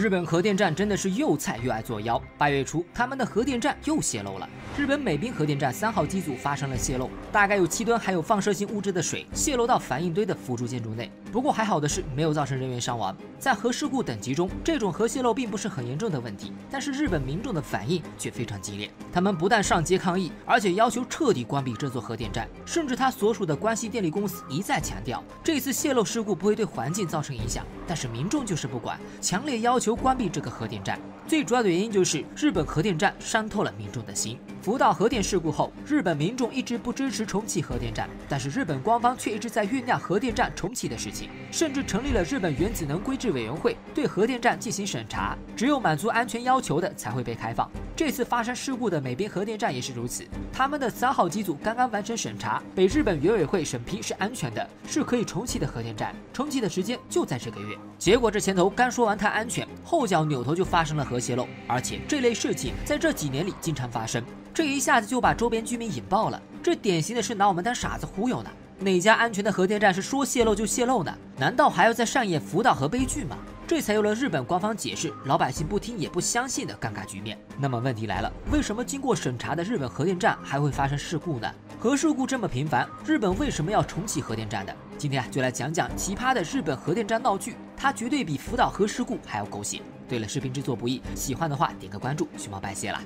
日本核电站真的是又菜又爱作妖。八月初，他们的核电站又泄漏了。日本美滨核电站三号机组发生了泄漏，大概有七吨含有放射性物质的水泄漏到反应堆的辅助建筑内。不过还好的是，没有造成人员伤亡。在核事故等级中，这种核泄漏并不是很严重的问题，但是日本民众的反应却非常激烈。他们不但上街抗议，而且要求彻底关闭这座核电站。甚至他所属的关西电力公司一再强调，这次泄漏事故不会对环境造成影响。但是民众就是不管，强烈要求都关闭这个核电站。最主要的原因就是日本核电站伤透了民众的心。福岛核电事故后，日本民众一直不支持重启核电站，但是日本官方却一直在酝酿核电站重启的事情，甚至成立了日本原子能规制委员会，对核电站进行审查，只有满足安全要求的才会被开放。这次发生事故的美滨核电站也是如此，他们的三号机组刚刚完成审查，被日本原委会审批是安全的，是可以重启的核电站，重启的时间就在这个月。结果这前头刚说完它安全，后脚扭头就发生了核泄漏，而且这类事情在这几年里经常发生。这一下子就把周边居民引爆了，这典型的是拿我们当傻子忽悠呢。哪家安全的核电站是说泄漏就泄漏呢？难道还要再上演福岛核悲剧吗？这才有了日本官方解释，老百姓不听也不相信的尴尬局面。那么问题来了，为什么经过审查的日本核电站还会发生事故呢？核事故这么频繁，日本为什么要重启核电站的？今天啊，就来讲讲奇葩的日本核电站闹剧，它绝对比福岛核事故还要狗血。对了，视频制作不易，喜欢的话点个关注，熊猫拜谢了。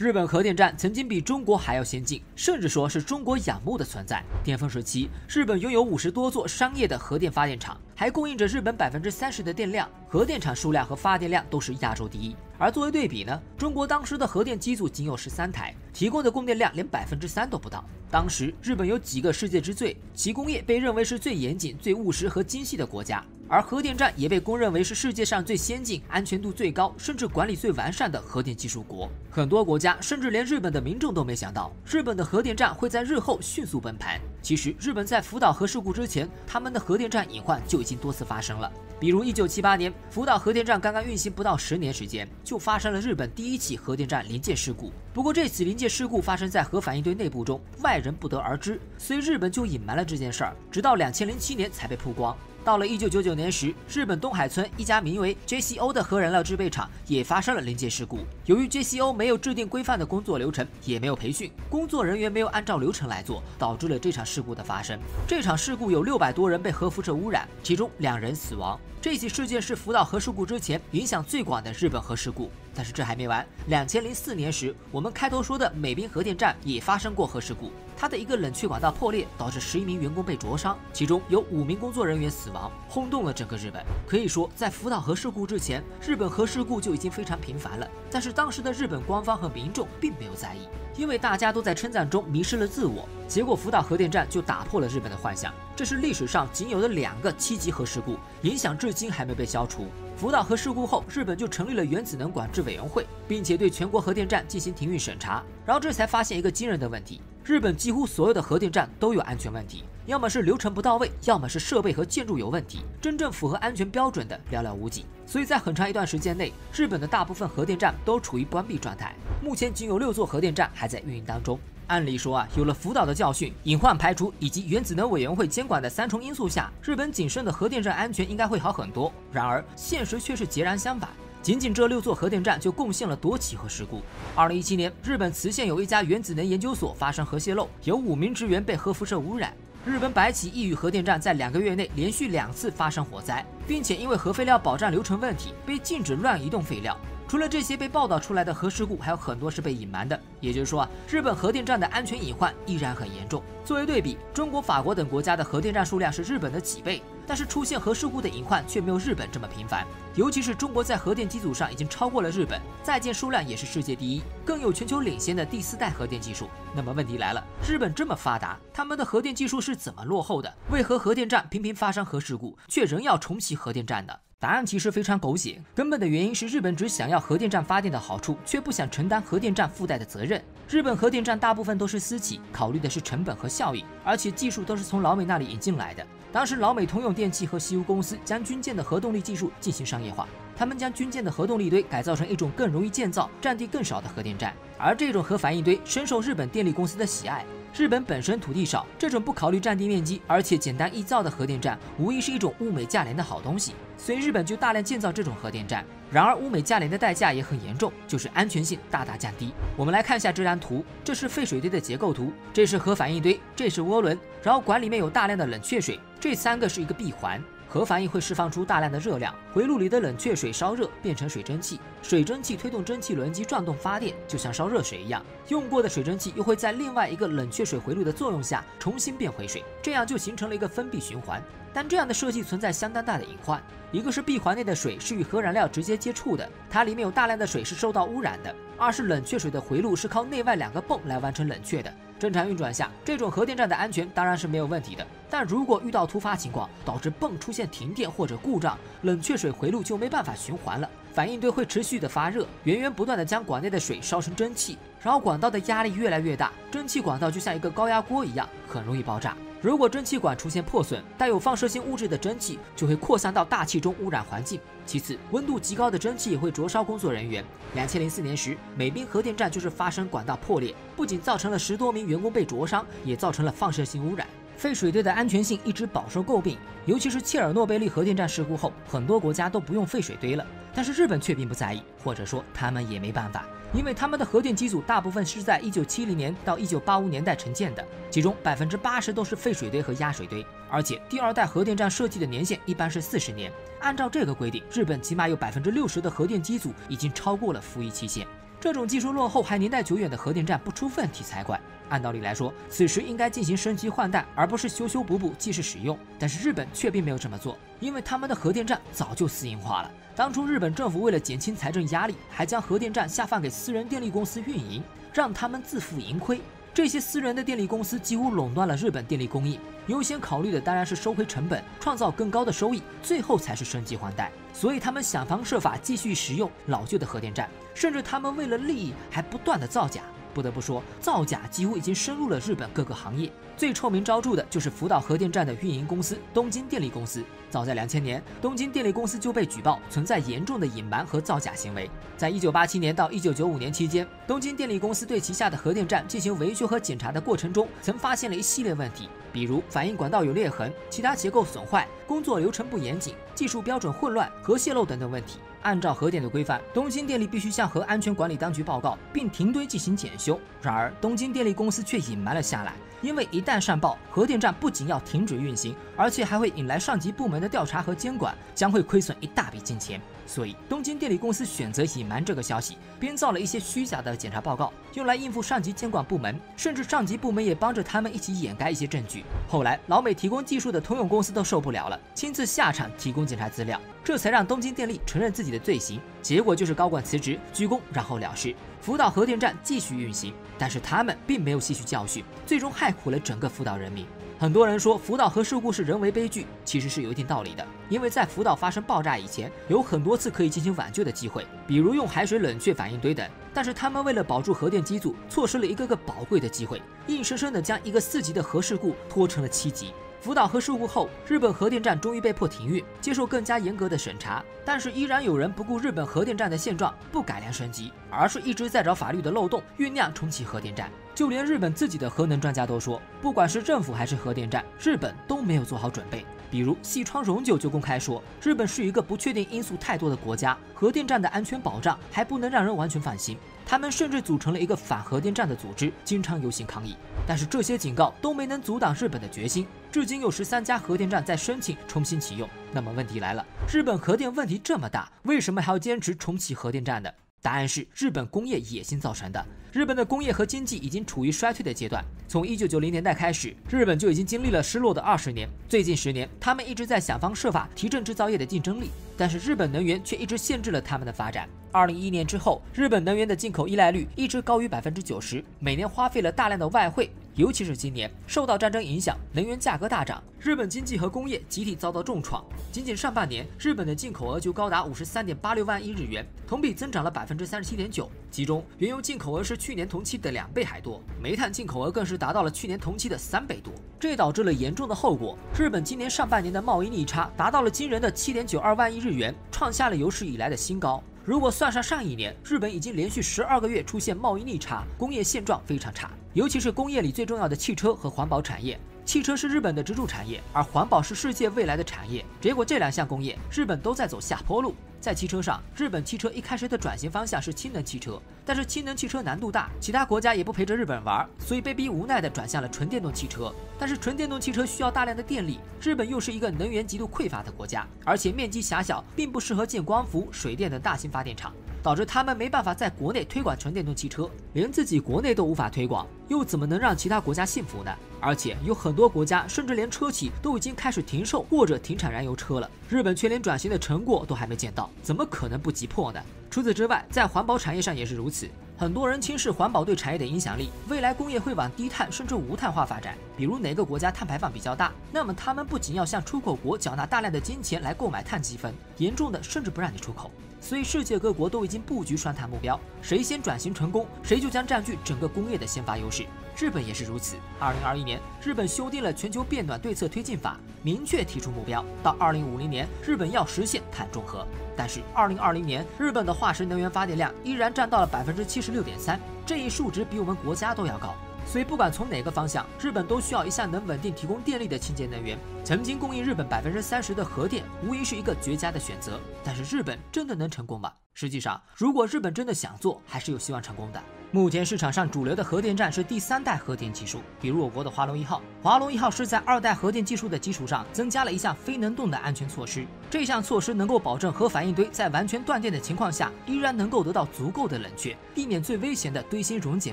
日本核电站曾经比中国还要先进，甚至说是中国仰慕的存在。巅峰时期，日本拥有五十多座商业的核电发电厂，还供应着日本百分之三十的电量，核电厂数量和发电量都是亚洲第一。而作为对比呢，中国当时的核电机组仅有十三台，提供的供电量连百分之三都不到。当时日本有几个世界之最，其工业被认为是最严谨、最务实和精细的国家。而核电站也被公认为是世界上最先进、安全度最高，甚至管理最完善的核电技术国。很多国家甚至连日本的民众都没想到，日本的核电站会在日后迅速崩盘。其实，日本在福岛核事故之前，他们的核电站隐患就已经多次发生了。比如，1978年，福岛核电站刚刚运行不到十年时间，就发生了日本第一起核电站临界事故。不过，这起临界事故发生在核反应堆内部中，外人不得而知，所以日本就隐瞒了这件事儿，直到2007年才被曝光。到了一九九九年时，日本东海村一家名为 JCO 的核燃料制备厂也发生了临界事故。由于 JCO 没有制定规范的工作流程，也没有培训工作人员，没有按照流程来做，导致了这场事故的发生。这场事故有六百多人被核辐射污染，其中两人死亡。这起事件是福岛核事故之前影响最广的日本核事故。但是这还没完，两千零四年时，我们开头说的美滨核电站也发生过核事故。它的一个冷却管道破裂，导致十一名员工被灼伤，其中有五名工作人员死亡，轰动了整个日本。可以说，在福岛核事故之前，日本核事故就已经非常频繁了。但是当时的日本官方和民众并没有在意，因为大家都在称赞中迷失了自我。结果福岛核电站就打破了日本的幻想，这是历史上仅有的两个七级核事故，影响至今还没被消除。福岛核事故后，日本就成立了原子能管制委员会，并且对全国核电站进行停运审查。然后这才发现一个惊人的问题：日本几乎所有的核电站都有安全问题，要么是流程不到位，要么是设备和建筑有问题，真正符合安全标准的寥寥无几。所以在很长一段时间内，日本的大部分核电站都处于关闭状态。目前仅有六座核电站还在运营当中。按理说啊，有了福岛的教训、隐患排除以及原子能委员会监管的三重因素下，日本仅剩的核电站安全应该会好很多。然而现实却是截然相反，仅仅这六座核电站就贡献了多起核事故。二零一七年，日本磁县有一家原子能研究所发生核泄漏，有五名职员被核辐射污染。日本白起一隅核电站在两个月内连续两次发生火灾，并且因为核废料保障流程问题被禁止乱移动废料。除了这些被报道出来的核事故，还有很多是被隐瞒的。也就是说啊，日本核电站的安全隐患依然很严重。作为对比，中国、法国等国家的核电站数量是日本的几倍，但是出现核事故的隐患却没有日本这么频繁。尤其是中国在核电机组上已经超过了日本，在建数量也是世界第一，更有全球领先的第四代核电技术。那么问题来了，日本这么发达，他们的核电技术是怎么落后的？为何核电站频频发生核事故，却仍要重启核电站呢？答案其实非常狗血，根本的原因是日本只想要核电站发电的好处，却不想承担核电站附带的责任。日本核电站大部分都是私企，考虑的是成本和效益，而且技术都是从老美那里引进来的。当时老美通用电气和西屋公司将军舰的核动力技术进行商业化，他们将军舰的核动力堆改造成一种更容易建造、占地更少的核电站，而这种核反应堆深受日本电力公司的喜爱。日本本身土地少，这种不考虑占地面积，而且简单易造的核电站，无疑是一种物美价廉的好东西。所以日本就大量建造这种核电站。然而物美价廉的代价也很严重，就是安全性大大降低。我们来看一下这张图，这是废水堆的结构图，这是核反应堆，这是涡轮，然后管里面有大量的冷却水，这三个是一个闭环。核反应会释放出大量的热量，回路里的冷却水烧热变成水蒸气，水蒸气推动蒸汽轮机转动发电，就像烧热水一样。用过的水蒸气又会在另外一个冷却水回路的作用下重新变回水，这样就形成了一个封闭循环。但这样的设计存在相当大的隐患，一个是闭环内的水是与核燃料直接接触的，它里面有大量的水是受到污染的；二是冷却水的回路是靠内外两个泵来完成冷却的。正常运转下，这种核电站的安全当然是没有问题的。但如果遇到突发情况，导致泵出现停电或者故障，冷却水回路就没办法循环了，反应堆会持续的发热，源源不断的将管内的水烧成蒸汽，然后管道的压力越来越大，蒸汽管道就像一个高压锅一样，很容易爆炸。如果蒸汽管出现破损，带有放射性物质的蒸汽就会扩散到大气中，污染环境。其次，温度极高的蒸汽也会灼烧工作人员。两千零四年时，美滨核电站就是发生管道破裂，不仅造成了十多名员工被灼伤，也造成了放射性污染。废水堆的安全性一直饱受诟病，尤其是切尔诺贝利核电站事故后，很多国家都不用废水堆了，但是日本却并不在意，或者说他们也没办法。因为他们的核电机组大部分是在一九七零年到一九八五年代承建的，其中百分之八十都是废水堆和压水堆，而且第二代核电站设计的年限一般是四十年。按照这个规定，日本起码有百分之六十的核电机组已经超过了服役期限。这种技术落后还年代久远的核电站不出问题才怪。按道理来说，此时应该进行升级换代，而不是修修补补继续使用。但是日本却并没有这么做，因为他们的核电站早就私营化了。当初日本政府为了减轻财政压力，还将核电站下放给私人电力公司运营，让他们自负盈亏。这些私人的电力公司几乎垄断了日本电力供应，优先考虑的当然是收回成本，创造更高的收益，最后才是升级换代。所以他们想方设法继续使用老旧的核电站，甚至他们为了利益还不断的造假。不得不说，造假几乎已经深入了日本各个行业。最臭名昭著的就是福岛核电站的运营公司东京电力公司。早在两千年，东京电力公司就被举报存在严重的隐瞒和造假行为。在一九八七年到一九九五年期间，东京电力公司对旗下的核电站进行维修和检查的过程中，曾发现了一系列问题，比如反应管道有裂痕、其他结构损坏、工作流程不严谨、技术标准混乱、核泄漏等等问题。按照核电的规范，东京电力必须向核安全管理当局报告，并停堆进行检修。然而，东京电力公司却隐瞒了下来。因为一旦上报，核电站不仅要停止运行，而且还会引来上级部门的调查和监管，将会亏损一大笔金钱。所以，东京电力公司选择隐瞒这个消息，编造了一些虚假的检查报告，用来应付上级监管部门，甚至上级部门也帮着他们一起掩盖一些证据。后来，老美提供技术的通用公司都受不了了，亲自下场提供检查资料，这才让东京电力承认自己的罪行。结果就是高管辞职、鞠躬，然后了事。福岛核电站继续运行，但是他们并没有吸取教训，最终害苦了整个福岛人民。很多人说福岛核事故是人为悲剧，其实是有一定道理的。因为在福岛发生爆炸以前，有很多次可以进行挽救的机会，比如用海水冷却反应堆等。但是他们为了保住核电机组，错失了一个个宝贵的机会，硬生生的将一个四级的核事故拖成了七级。福岛核事故后，日本核电站终于被迫停运，接受更加严格的审查。但是依然有人不顾日本核电站的现状，不改良升级，而是一直在找法律的漏洞，酝酿重启核电站。就连日本自己的核能专家都说，不管是政府还是核电站，日本都没有做好准备。比如细川荣久就公开说，日本是一个不确定因素太多的国家，核电站的安全保障还不能让人完全放心。他们甚至组成了一个反核电站的组织，经常游行抗议。但是这些警告都没能阻挡日本的决心。至今有十三家核电站在申请重新启用。那么问题来了，日本核电问题这么大，为什么还要坚持重启核电站呢？答案是日本工业野心造成的。日本的工业和经济已经处于衰退的阶段。从一九九零年代开始，日本就已经经历了失落的二十年。最近十年，他们一直在想方设法提振制造业的竞争力，但是日本能源却一直限制了他们的发展。二零一一年之后，日本能源的进口依赖率一直高于百分之九十，每年花费了大量的外汇。尤其是今年受到战争影响，能源价格大涨，日本经济和工业集体遭到重创。仅仅上半年，日本的进口额就高达五十三点八六万亿日元，同比增长了百分之三十七点九。其中，原油进口额是去年同期的两倍还多，煤炭进口额更是达到了去年同期的三倍多。这导致了严重的后果，日本今年上半年的贸易逆差达到了惊人的七点九二万亿日元，创下了有史以来的新高。如果算上上一年，日本已经连续十二个月出现贸易逆差，工业现状非常差。尤其是工业里最重要的汽车和环保产业。汽车是日本的支柱产业，而环保是世界未来的产业。结果这两项工业，日本都在走下坡路。在汽车上，日本汽车一开始的转型方向是氢能汽车，但是氢能汽车难度大，其他国家也不陪着日本玩，所以被逼无奈的转向了纯电动汽车。但是纯电动汽车需要大量的电力，日本又是一个能源极度匮乏的国家，而且面积狭小，并不适合建光伏、水电等大型发电厂，导致他们没办法在国内推广纯电动汽车，连自己国内都无法推广，又怎么能让其他国家信服呢？而且有很多国家甚至连车企都已经开始停售或者停产燃油车了，日本却连转型的成果都还没见到，怎么可能不急迫呢？除此之外，在环保产业上也是如此。很多人轻视环保对产业的影响力，未来工业会往低碳甚至无碳化发展。比如哪个国家碳排放比较大，那么他们不仅要向出口国缴纳大量的金钱来购买碳积分，严重的甚至不让你出口。所以世界各国都已经布局双碳目标，谁先转型成功，谁就将占据整个工业的先发优势。日本也是如此。二零二一年，日本修订了全球变暖对策推进法，明确提出目标，到二零五零年，日本要实现碳中和。但是二零二零年，日本的化石能源发电量依然占到了百分之七十六点三，这一数值比我们国家都要高。所以不管从哪个方向，日本都需要一项能稳定提供电力的清洁能源。曾经供应日本百分之三十的核电，无疑是一个绝佳的选择。但是日本真的能成功吗？实际上，如果日本真的想做，还是有希望成功的。目前市场上主流的核电站是第三代核电技术，比如我国的华龙一号。华龙一号是在二代核电技术的基础上增加了一项非能动的安全措施，这项措施能够保证核反应堆在完全断电的情况下，依然能够得到足够的冷却，避免最危险的堆芯溶解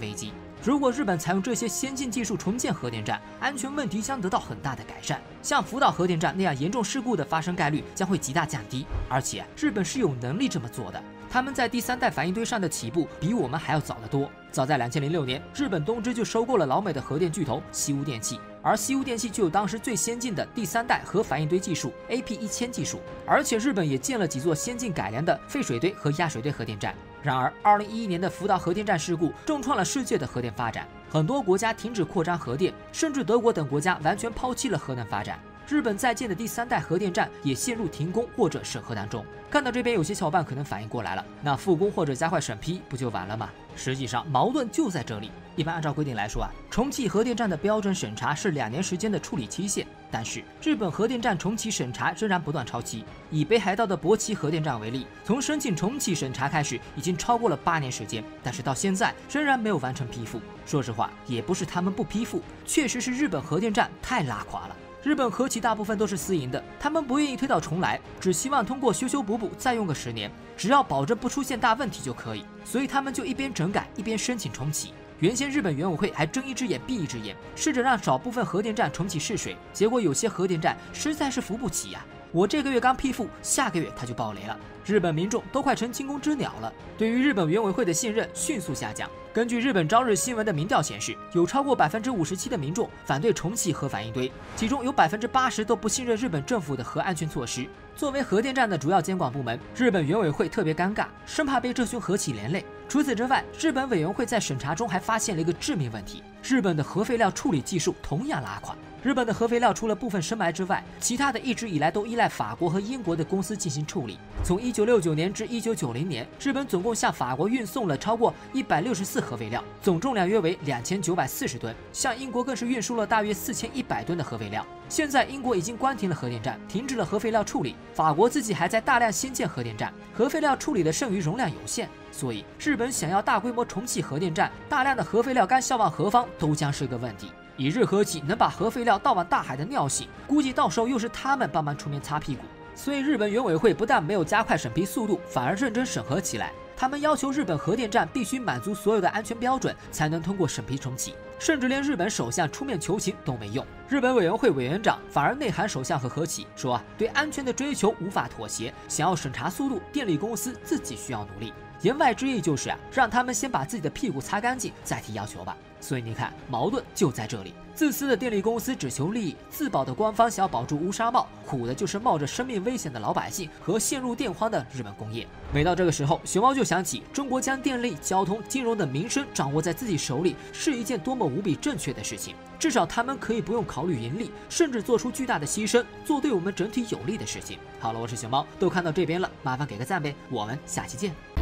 危机。如果日本采用这些先进技术重建核电站，安全问题将得到很大的改善，像福岛核电站那样严重事故的发生概率将会极大降低。而且日本是有能力这么做的。他们在第三代反应堆上的起步比我们还要早得多。早在两千零六年，日本东芝就收购了老美的核电巨头西屋电器，而西屋电器就有当时最先进的第三代核反应堆技术 AP 一千技术。而且日本也建了几座先进改良的废水堆和压水堆核电站。然而，二零一一年的福岛核电站事故重创了世界的核电发展，很多国家停止扩张核电，甚至德国等国家完全抛弃了核能发展。日本在建的第三代核电站也陷入停工或者审核当中。看到这边，有些小伙伴可能反应过来了，那复工或者加快审批不就完了吗？实际上矛盾就在这里。一般按照规定来说啊，重启核电站的标准审查是两年时间的处理期限，但是日本核电站重启审查仍然不断超期。以北海道的博奇核电站为例，从申请重启审查开始，已经超过了八年时间，但是到现在仍然没有完成批复。说实话，也不是他们不批复，确实是日本核电站太拉垮了。日本核企大部分都是私营的，他们不愿意推倒重来，只希望通过修修补补再用个十年，只要保证不出现大问题就可以。所以他们就一边整改一边申请重启。原先日本原委会还睁一只眼闭一只眼，试着让少部分核电站重启试水，结果有些核电站实在是扶不起呀。我这个月刚批复，下个月它就爆雷了，日本民众都快成惊弓之鸟了，对于日本原委会的信任迅速下降。根据日本朝日新闻的民调显示，有超过百分之五十七的民众反对重启核反应堆，其中有百分之八十都不信任日本政府的核安全措施。作为核电站的主要监管部门，日本原委会特别尴尬，生怕被这群核企连累。除此之外，日本委员会在审查中还发现了一个致命问题：日本的核废料处理技术同样拉垮。日本的核废料除了部分深埋之外，其他的一直以来都依赖法国和英国的公司进行处理。从一九六九年至一九九零年，日本总共向法国运送了超过一百六十四核废料，总重量约为两千九百四十吨；向英国更是运输了大约四千一百吨的核废料。现在英国已经关停了核电站，停止了核废料处理。法国自己还在大量新建核电站，核废料处理的剩余容量有限，所以日本想要大规模重启核电站，大量的核废料该销往何方都将是个问题。以日核企能把核废料倒往大海的尿性，估计到时候又是他们帮忙出面擦屁股。所以日本原委会不但没有加快审批速度，反而认真审核起来。他们要求日本核电站必须满足所有的安全标准，才能通过审批重启。甚至连日本首相出面求情都没用。日本委员会委员长反而内涵首相和核企，说，对安全的追求无法妥协，想要审查速度，电力公司自己需要努力。言外之意就是啊，让他们先把自己的屁股擦干净，再提要求吧。所以你看，矛盾就在这里。自私的电力公司只求利益，自保的官方想要保住乌纱帽，苦的就是冒着生命危险的老百姓和陷入电荒的日本工业。每到这个时候，熊猫就想起，中国将电力、交通、金融的民生掌握在自己手里，是一件多么无比正确的事情。至少他们可以不用考虑盈利，甚至做出巨大的牺牲，做对我们整体有利的事情。好了，我是熊猫，都看到这边了，麻烦给个赞呗。我们下期见。